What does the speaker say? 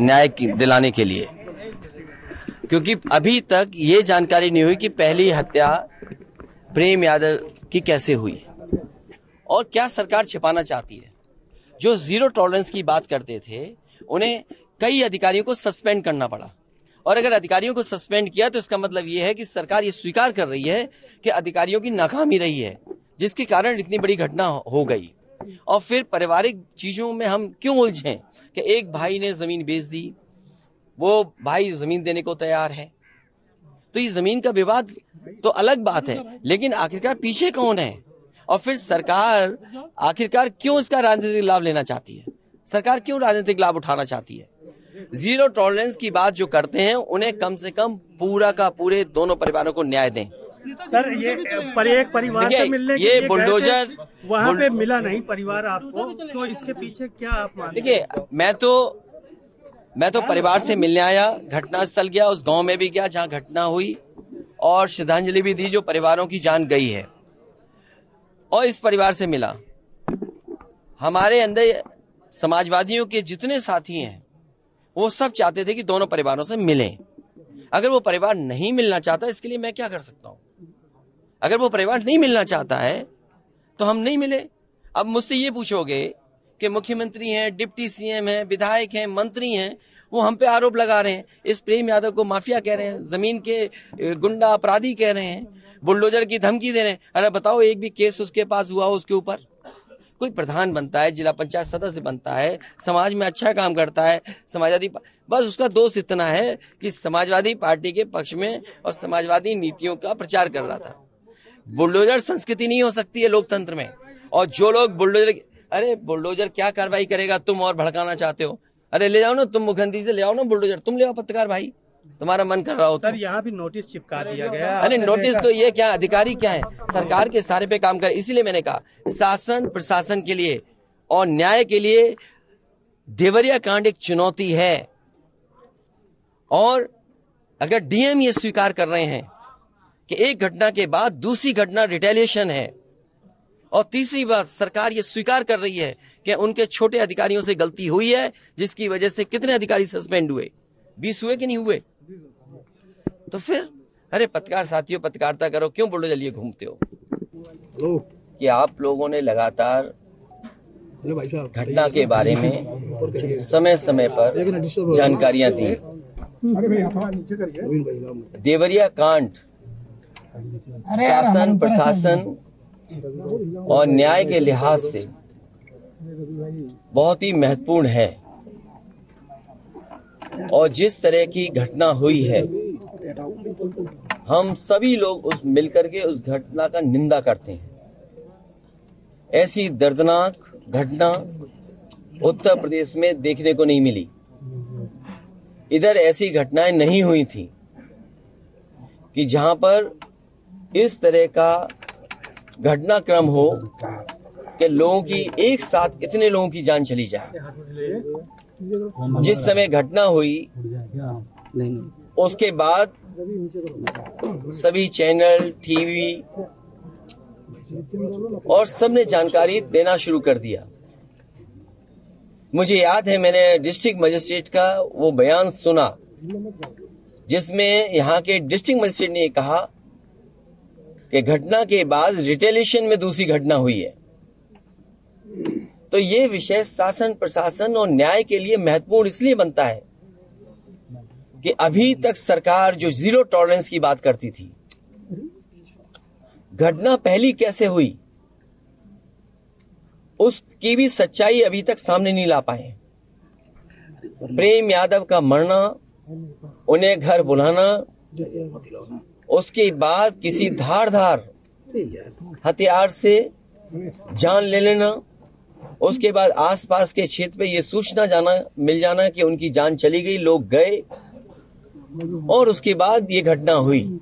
न्याय दिलाने के लिए। क्योंकि अभी तक ये जानकारी नहीं हुई कि पहली हत्या प्रेम यादव की कैसे हुई। और क्या सरकार छिपाना चाहती है? जो ज़ीरो टॉलरेंस की बात करते थे, उन्हें कई अधिकारियों को सस्पेंड करना पड़ा। और अगर अधिकारियों को सस्पेंड किया तो इसका मतलब यह है कि सरकार ये स्वीकार कर रही है कि अधिकारियों की नाकामी रही है, जिसके कारण इतनी बड़ी घटना हो गई। और फिर पारिवारिक चीज़ों में हम क्यों उलझे? कि एक भाई ने ज़मीन बेच दी, वो भाई ज़मीन देने को तैयार है। तो ये ज़मीन का विवाद तो अलग बात है, लेकिन आखिरकार पीछे कौन है? और फिर सरकार आखिरकार क्यों इसका राजनीतिक लाभ लेना चाहती है? सरकार क्यों राजनीतिक लाभ उठाना चाहती है? ज़ीरो टॉलरेंस की बात जो करते हैं, उन्हें कम से कम पूरा का पूरे दोनों परिवारों को न्याय दें। सर ये पर एक परिवार से मिलने ये बुलडोजर वहाँ पे मिला नहीं परिवार आपको तो इसके पीछे क्या आप मानते देखिए मैं तो मैं तो परिवार से मिलने आया घटना स्थल गया उस गाँव में भी गया जहाँ घटना हुई और श्रद्धांजलि भी दी जो परिवारों की जान गई है और इस परिवार से मिला। हमारे अंदर समाजवादियों के जितने साथी हैं वो सब चाहते थे कि दोनों परिवारों से मिलें। अगर वो परिवार नहीं मिलना चाहता इसके लिए मैं क्या कर सकता हूँ? अगर वो परिवार नहीं मिलना चाहता है तो हम नहीं मिले। अब मुझसे ये पूछोगे कि मुख्यमंत्री हैं, डिप्टी सीएम हैं, विधायक हैं, मंत्री हैं, वो हम पे आरोप लगा रहे हैं। इस प्रेम यादव को माफिया कह रहे हैं, ज़मीन के गुंडा अपराधी कह रहे हैं, बुलडोजर की धमकी दे रहे हैं। अरे बताओ, एक भी केस उसके पास हुआ उसके ऊपर? कोई प्रधान बनता है, जिला पंचायत सदस्य बनता है, समाज में अच्छा काम करता है, समाजवादी बस उसका दोष इतना है कि समाजवादी पार्टी के पक्ष में और समाजवादी नीतियों का प्रचार कर रहा था। बुलडोजर संस्कृति नहीं हो सकती है लोकतंत्र में। और जो लोग बुलडोजर अरे बुलडोजर क्या कार्रवाई करेगा? तुम और भड़काना चाहते हो। अरे ले जाओ ना तुम मुख्यमंत्री से ले आओ ना बुलडोजर। तुम ले आओ पत्रकार भाई। तुम्हारा मन कर रहा हो सर यहाँ भी नोटिस चिपका दिया गया। अरे नोटिस तो ये क्या अधिकारी क्या है? सरकार के सारे पे काम कर। इसीलिए मैंने कहा शासन प्रशासन के लिए और न्याय के लिए देवरिया कांड एक चुनौती है। और अगर डीएम ये स्वीकार कर रहे हैं कि एक घटना के बाद दूसरी घटना रिटेलिएशन है। और तीसरी बात सरकार ये स्वीकार कर रही है कि उनके छोटे अधिकारियों से गलती हुई है जिसकी वजह से कितने अधिकारी सस्पेंड हुए? बीस हुए कि नहीं हुए? तो फिर अरे पत्रकार साथियों पत्रकारिता करो क्यों बोलो जलिए घूमते हो? कि आप लोगों ने लगातार घटना के बारे में समय समय पर जानकारियाँ दी। देवरिया कांड। शासन प्रशासन और न्याय के लिहाज से बहुत ही महत्वपूर्ण है। और जिस तरह की घटना हुई है हम सभी लोग उस मिलकर के उस घटना का निंदा करते हैं। ऐसी दर्दनाक घटना उत्तर प्रदेश में देखने को नहीं मिली। इधर ऐसी घटनाएँ नहीं हुई थी कि जहाँ पर इस तरह का घटनाक्रम हो कि लोगों की एक साथ इतने लोगों की जान चली जाए। जिस समय घटना हुई, उसके बाद सभी चैनल, टीवी और सबने जानकारी देना शुरू कर दिया। मुझे याद है, मैंने डिस्ट्रिक्ट मजिस्ट्रेट का वो बयान सुना, जिसमें यहाँ के डिस्ट्रिक्ट मजिस्ट्रेट ने कहा कि घटना के बाद रिटेलिएशन में दूसरी घटना हुई है। तो ये विषय शासन, प्रशासन और न्याय के लिए महत्वपूर्ण इसलिए बनता है कि अभी तक सरकार जो ज़ीरो टॉलरेंस की बात करती थी, घटना पहली कैसे हुई, उसकी भी सच्चाई अभी तक सामने नहीं ला पाए प्रेम यादव का मरना, उन्हें घर बुलाना उसके बाद किसी धार धार हथियार से जान ले लेना। उसके बाद आसपास के क्षेत्र पे ये सूचना जाना, मिल जाना कि उनकी जान चली गई, लोग गए। और उसके बाद ये घटना हुई।